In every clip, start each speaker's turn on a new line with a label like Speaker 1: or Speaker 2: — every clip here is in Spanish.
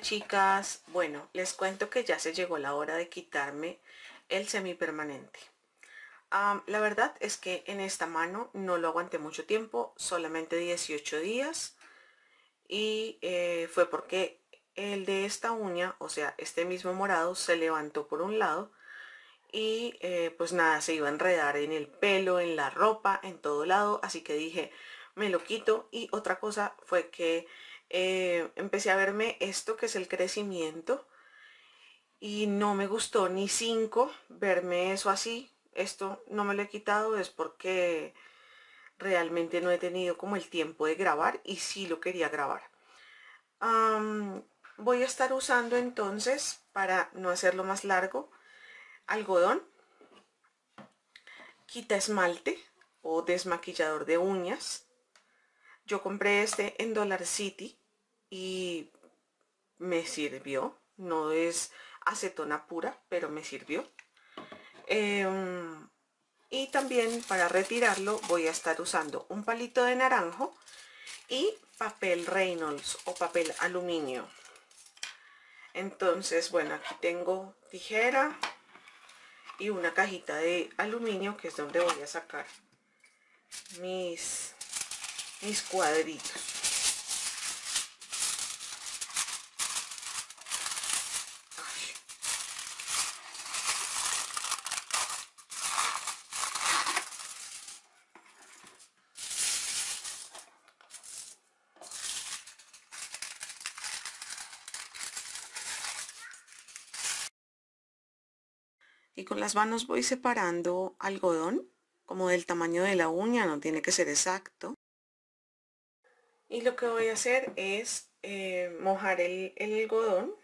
Speaker 1: Chicas, bueno, les cuento que ya se llegó la hora de quitarme el semipermanente. la verdad es que en esta mano no lo aguanté mucho tiempo, solamente 18 días. Y eh, fue porque el de esta uña, o sea, este mismo morado, se levantó por un lado y eh, pues nada, se iba a enredar en el pelo, en la ropa, en todo lado. Así que dije, me lo quito. Y otra cosa fue que eh, empecé a verme esto que es el crecimiento y no me gustó ni cinco verme eso así. Esto no me lo he quitado es porque realmente no he tenido como el tiempo de grabar y sí lo quería grabar. voy a estar usando entonces, para no hacerlo más largo, algodón, quita esmalte o desmaquillador de uñas, yo compré este en Dollar City y me sirvió. No es acetona pura, pero me sirvió. Em, y también para retirarlo voy a estar usando un palito de naranjo y papel Reynolds o papel aluminio. Entonces, bueno, aquí tengo tijera y una cajita de aluminio que es donde voy a sacar mis mis cuadritos. y con las manos voy separando algodón como del tamaño de la uña, no tiene que ser exacto y lo que voy a hacer es eh, mojar el, algodón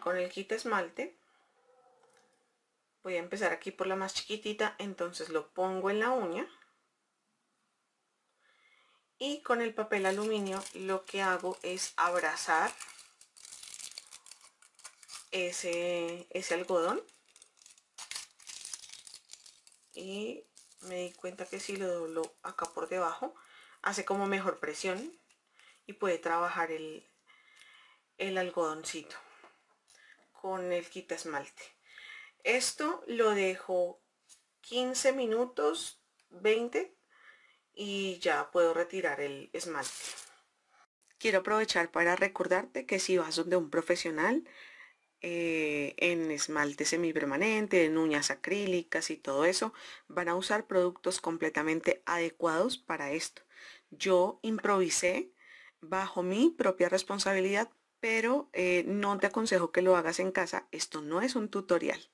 Speaker 1: con el kit esmalte. Voy a empezar aquí por la más chiquitita entonces lo pongo en la uña. Y con el papel aluminio lo que hago es abrazar ese, ese algodón. Y me di cuenta que si lo doblo acá por debajo hace como mejor presión y puede trabajar el, el algodoncito con el quita esmalte esto lo dejo 15 minutos 20 y ya puedo retirar el esmalte. Quiero aprovechar para recordarte que si vas donde un profesional eh, en esmalte semipermanente, en uñas acrílicas y todo eso, van a usar productos completamente adecuados para esto. Yo improvisé bajo mi propia responsabilidad, pero eh, no te aconsejo que lo hagas en casa. Esto no es un tutorial.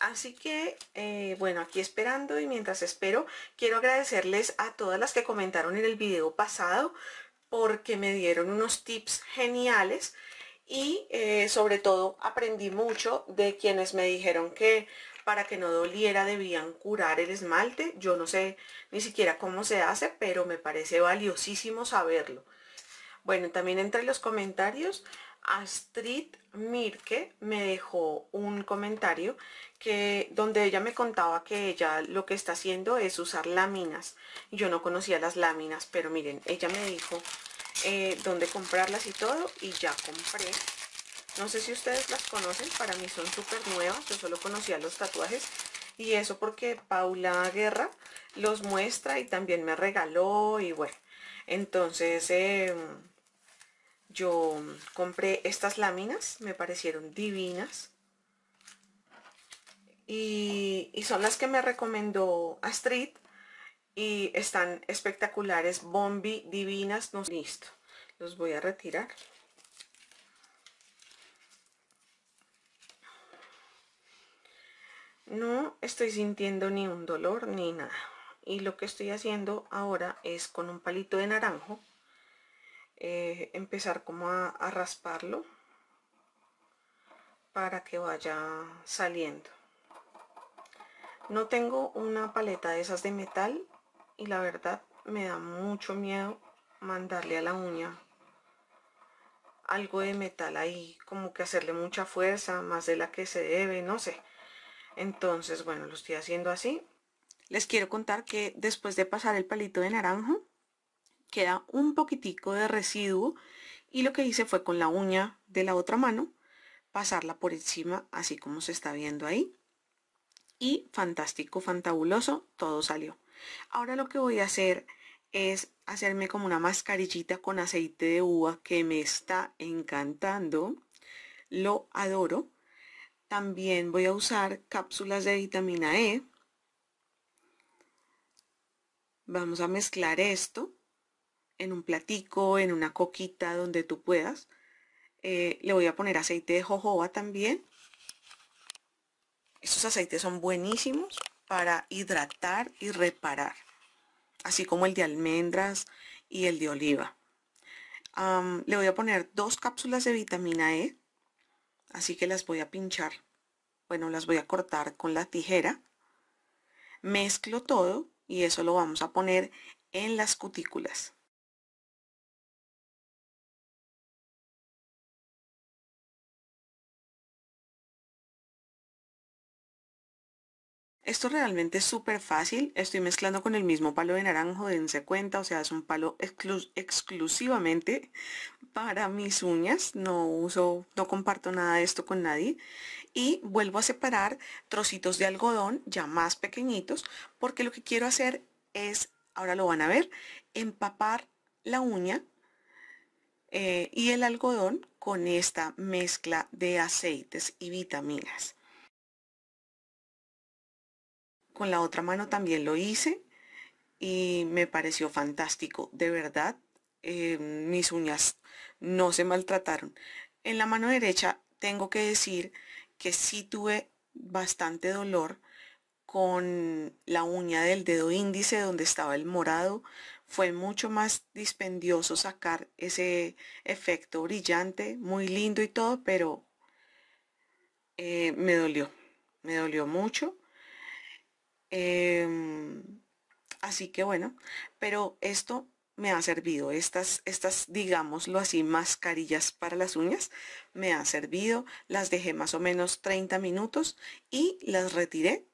Speaker 1: Así que, eh, bueno, aquí esperando y mientras espero, quiero agradecerles a todas las que comentaron en el video pasado porque me dieron unos tips geniales y eh, sobre todo aprendí mucho de quienes me dijeron que para que no doliera debían curar el esmalte. Yo no sé ni siquiera cómo se hace, pero me parece valiosísimo saberlo. Bueno, también entre los comentarios, Astrid Mirke me dejó un comentario que donde ella me contaba que ella lo que está haciendo es usar láminas. Yo no conocía las láminas, pero miren, ella me dijo eh, dónde comprarlas y todo y ya compré. No sé si ustedes las conocen, para mí son súper nuevas, yo solo conocía los tatuajes y eso porque Paula Guerra los muestra y también me regaló y bueno, entonces em, yo compré estas láminas, me parecieron divinas y, son las que me recomendó Astrid y están espectaculares, bombi, divinas, no, listo, los voy a retirar. No estoy sintiendo ni un dolor ni nada. Y lo que estoy haciendo ahora es con un palito de naranjo eh, empezar como a rasparlo para que vaya saliendo. No tengo una paleta de esas de metal y la verdad me da mucho miedo mandarle a la uña algo de metal ahí, como que hacerle mucha fuerza, más de la que se debe, no sé. Entonces, bueno, lo estoy haciendo así. Les quiero contar que después de pasar el palito de naranjo, queda un poquitico de residuo y lo que hice fue con la uña de la otra mano pasarla por encima así como se está viendo ahí y fantástico, fantabuloso, todo salió. Ahora lo que voy a hacer es hacerme como una mascarillita con aceite de uva que me está encantando. Lo adoro. También voy a usar cápsulas de vitamina E. Vamos a mezclar esto en un platico, en una coquita donde tú puedas. Eh, le voy a poner aceite de jojoba también. Estos aceites son buenísimos para hidratar y reparar, así como el de almendras y el de oliva. le voy a poner dos cápsulas de vitamina E, así que las voy a pinchar. Bueno, las voy a cortar con la tijera. Mezclo todo y eso lo vamos a poner en las cutículas. Esto realmente es súper fácil. Estoy mezclando con el mismo palo de naranjo, dense cuenta. O sea, es un palo exclusivamente para mis uñas. No uso, no comparto nada de esto con nadie. Y vuelvo a separar trocitos de algodón ya más pequeñitos. Porque lo que quiero hacer es, ahora lo van a ver, empapar la uña eh, y el algodón con esta mezcla de aceites y vitaminas. Con la otra mano también lo hice y me pareció fantástico. De verdad, eh, mis uñas no se maltrataron. En la mano derecha tengo que decir que sí tuve bastante dolor con la uña del dedo índice donde estaba el morado. Fue mucho más dispendioso sacar ese efecto brillante, muy lindo y todo, pero eh, me dolió, me dolió mucho. Em, así que bueno, pero esto me ha servido. Estas, estas, digámoslo así, mascarillas para las uñas me ha servido. Las dejé más o menos 30 minutos y las retiré.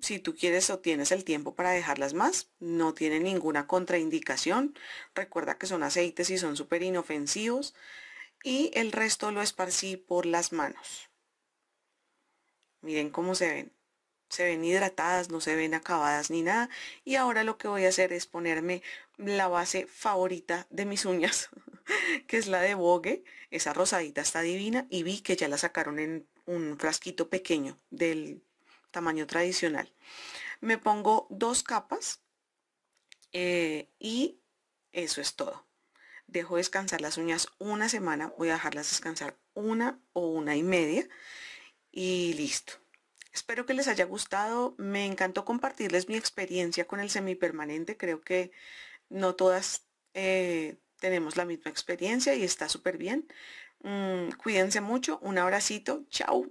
Speaker 1: Si tú quieres o tienes el tiempo para dejarlas más, no tiene ninguna contraindicación. Recuerda que son aceites y son súper inofensivos. Y el resto lo esparcí por las manos. Miren cómo se ven se ven hidratadas, no se ven acabadas ni nada. Y ahora lo que voy a hacer es ponerme la base favorita de mis uñas, que es la de Vogue. Esa rosadita está divina y vi que ya la sacaron en un frasquito pequeño del tamaño tradicional. Me pongo dos capas eh, y eso es todo. Dejo descansar las uñas una semana, voy a dejarlas descansar una o una y media y listo. Espero que les haya gustado. Me encantó compartirles mi experiencia con el semipermanente. Creo que no todas eh, tenemos la misma experiencia y está súper bien. Mm, cuídense mucho. Un abracito. Chao.